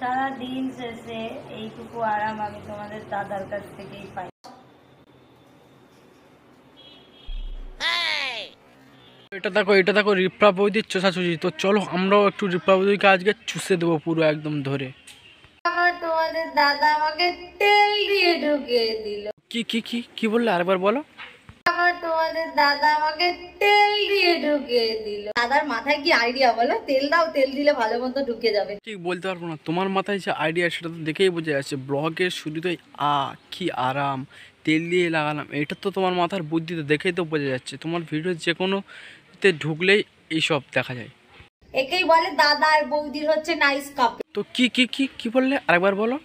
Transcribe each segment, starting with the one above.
সারা দিন শেষে এইটুকু আরাম আমি তোমাদের দাদার কাছ থেকেই পাই। এটা দেখো এটা দেখো রিপ্রা বৌদির চোষাচুষি তো চলো আমরাও একটু রিপ্রা বৌদিকে আজকে চুষে দেবো পুরো একদম ধরে। আমার তোমাদের দাদা আমাকে তেল দিয়ে ঢুকিয়ে দিল। কি কি কি কি বললে আরেকবার বলো? আমার তোমাদের দাদা আমাকে তেল দিয়ে ঢুকিয়ে দিল। দাদার মাথায় কি আইডিয়া বলো? তেল দাও তেল দিলে ভালো মতো ঢুকে যাবে। ঠিক বলতে পারব না। তোমার মাথায় যে আইডিয়া সেটা তো দেখেই বোঝা যাচ্ছে। ব্লগের শুরুতেই আ কি আরাম। তেল দিয়ে লাগালাম। এটা তো তোমার মাথার বুদ্ধিতে দেখেই তো বোঝা যাচ্ছে। তোমার ভিডিও যে কোনোতে ঢুকলেই এইসব দেখা যায়। একেই বলে দাদা আর বৌদির হচ্ছে নাইস কাপে তো কি কি কি কি বললে? আরেকবার বলো।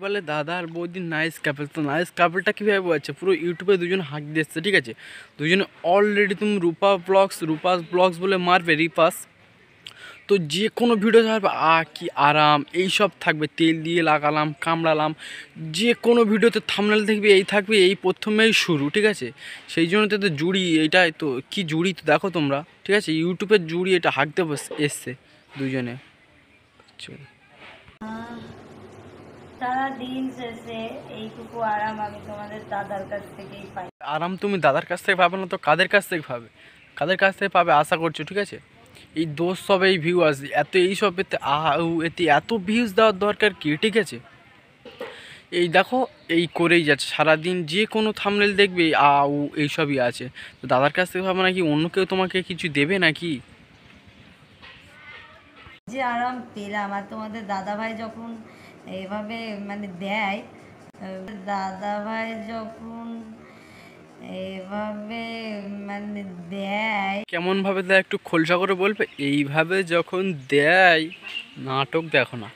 বলে, দাদা আর বৌদির নাইস কাপেল তো নাইস কাপেলটা কীভাবে বোঝাচ্ছে পুরো ইউটিউবে দুজন হাঁক দিচ্ছে ঠিক আছে? দুজনে অলরেডি তুমি রূপা ব্লগস রূপাস ব্লগস বলে মারবে, রিপাস। তো যে কোনো ভিডিও ছাড়বে, আ, কি আরাম, এই সব থাকবে। তেল দিয়ে লাগালাম, কামড়ালাম। যে কোনো ভিডিওতে থামনেল থাকবে এই থাকবে, এই প্রথমেই শুরু, ঠিক আছে? সেই জন্য তো তো জুড়ি, এটাই তো, কি জুড়ি তো দেখো তোমরা, ঠিক আছে? ইউটিউবের জুড়ি এটা হাঁকতে বস- এসছে দুজনে। চলো। সারা শেষে এইটুকু আরাম আমি তোমাদের দাদার কাছ থেকেই পাই। আরাম তুমি দাদার কাছ থেকে পাবে না তো কাদের কাছ থেকে পাবে? কাদের কাছ থেকে পাবে আশা করছ ঠিক আছে? এই দোষ সব এই ভিউ আসে এত এই সব এতে এতে এত ভিউজ দেওয়ার দরকার কি ঠিক আছে? এই দেখো এই করেই যাচ্ছে। সারাদিন যে কোনো থামনেল দেখবে আ উ এইসবই আছে। তো দাদার কাছ থেকে পাবে নাকি অন্য কেউ তোমাকে কিছু দেবে নাকি? যে আরাম পেলাম। আর তোমাদের দাদা ভাই যখন এভাবে মানে দেয়। দাদা ভাই যখন এভাবে মানে দেয়। কেমনভাবে দেয় একটু খোলসা করে বলবে? এইভাবে যখন দেয় নাটক দেখো না।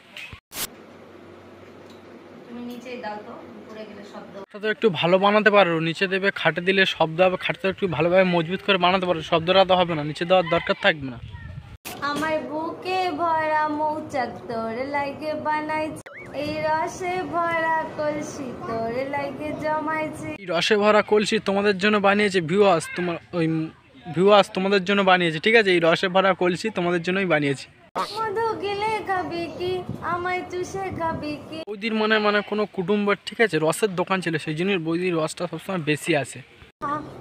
তো একটু ভালো বানাতে পারো নিচে দেবে খাটে দিলে শব্দ হবে খাটে একটু ভালোভাবে মজবুত করে বানাতে পারো শব্দটা তো হবে না নিচে দেওয়ার দরকার থাকবে না। আমার বুকে ভরা মৌচাক তোর লাগে বানাইছে। এই রসে ভরা কলসি তোর লাগে জমাইছে। এই রসে ভরা কলসি তোমাদের জন্য বানিয়েছে ভিউয়ার্স তোমার ওই ভিউয়ার্স তোমাদের জন্য বানিয়েছে ঠিক আছে? এই রসে ভরা কলসি তোমাদের জন্যই বানিয়েছে। মধু গিলে খাবি কি? আমায় চুষে খাবি কি? বৌদির মনে মানে কোনো কুটুম্ব ঠিক আছে? রসের দোকান ছিল সেই জন্যই বৌদির রসটা সবসময় বেশি আসে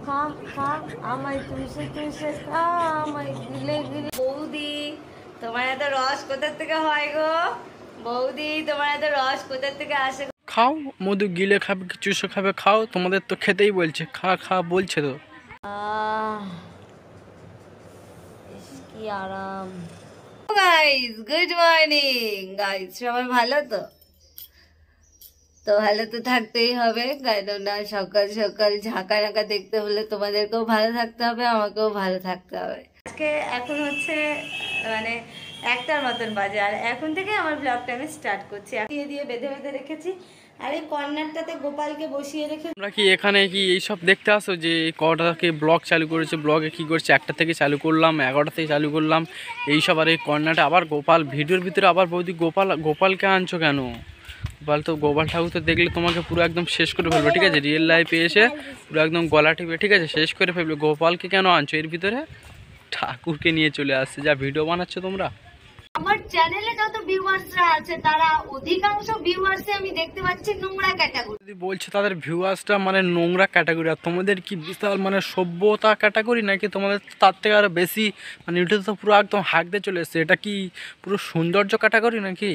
খা খা খা আমায় চুষে খা আমায় গিলে গিলে বৌদি তোমার এত রস কোথা থেকে হয় গো? বৌদি তোমার এত রস কোথা থেকে আসে? খাও মধু গিলে খাবে চুষে খাবে খাও তোমাদের তো খেতেই বলছে খা খা বলছে তো। আহ, কি আরাম। গাইস গুড মর্নিং গাইস সবাই ভালো তো? তো ভালো তো থাকতেই হবে কেননা সকাল সকাল ঝাঁকা ঝাঁকা দেখতে হলে তোমাদেরকেও ভালো থাকতে হবে আমাকেও ভালো থাকতে হবে। আজকে এখন হচ্ছে মানে একটার মতন বাজে আর এখন থেকে আমার ব্লগটা আমি স্টার্ট করছি। দিয়ে দিয়ে বেঁধে বেঁধে রেখেছি। আর এই কর্নারটাতে গোপালকে বসিয়ে রেখে তোমরা কি এখানে কি এইসব দেখতে আসো যে এই কটা থেকে ব্লগ চালু করেছে ব্লগে কি করছে? একটা থেকে চালু করলাম এগারোটা থেকে চালু করলাম এইসব আর এই কর্নারটা আবার গোপাল ভিডিওর ভিতরে আবার বৌদি গোপাল গোপালকে আনছো কেন? গোপাল তো গোপাল ঠাকুর তো দেখলে তোমাকে পুরো একদম শেষ করে ফেলবে ঠিক আছে? রিয়েল লাইফে এসে পুরো একদম গলা টিপে ঠিক আছে? শেষ করে ফেলবে। গোপালকে কেন আনছো? এর ভিতরে ঠাকুরকে নিয়ে চলে আসছে। যা ভিডিও বানাচ্ছো তোমরা। আমার চ্যানেলে যত ভিউয়ার্সরা আছে তারা অধিকাংশ ভিউয়ার্সে আমি দেখতে পাচ্ছি নোংরা ক্যাটাগরি যদি বলছো তাদের ভিউয়ার্সটা মানে নোংরা ক্যাটাগরি আর তোমাদের কি বিশাল মানে সভ্যতা ক্যাটাগরি নাকি তোমাদের তার থেকে আরও বেশি? মানে ইউটিউবে তো পুরো একদম হাঁকতে চলে এসছে। এটা কি পুরো সৌন্দর্য ক্যাটাগরি নাকি?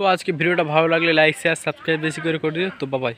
তো আজকে ভিডিওটা ভালো লাগলে লাইক শেয়ার সাবস্ক্রাইব বেশি করে করে দিও তো বাবাই